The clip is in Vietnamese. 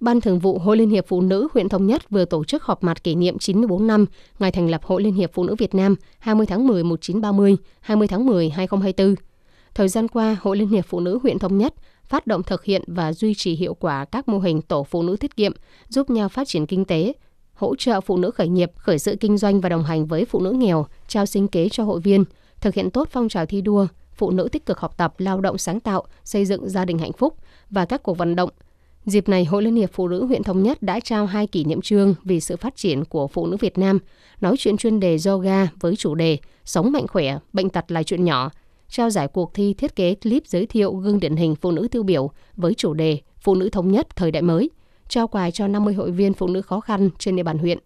Ban Thường vụ Hội Liên hiệp Phụ nữ huyện Thống Nhất vừa tổ chức họp mặt kỷ niệm 94 năm ngày thành lập Hội Liên hiệp Phụ nữ Việt Nam 20 tháng 10 1930, 20 tháng 10 2024. Thời gian qua, Hội Liên hiệp Phụ nữ huyện Thống Nhất phát động thực hiện và duy trì hiệu quả các mô hình tổ phụ nữ tiết kiệm, giúp nhau phát triển kinh tế, hỗ trợ phụ nữ khởi nghiệp, khởi sự kinh doanh và đồng hành với phụ nữ nghèo, trao sinh kế cho hội viên, thực hiện tốt phong trào thi đua, phụ nữ tích cực học tập, lao động sáng tạo, xây dựng gia đình hạnh phúc và các cuộc vận động. Dịp này, Hội Liên hiệp Phụ nữ huyện Thống Nhất đã trao hai kỷ niệm trương vì sự phát triển của phụ nữ Việt Nam, nói chuyện chuyên đề yoga với chủ đề Sống mạnh khỏe, bệnh tật là chuyện nhỏ, trao giải cuộc thi thiết kế clip giới thiệu gương điển hình phụ nữ tiêu biểu với chủ đề Phụ nữ thống nhất thời đại mới, trao quà cho 50 hội viên phụ nữ khó khăn trên địa bàn huyện.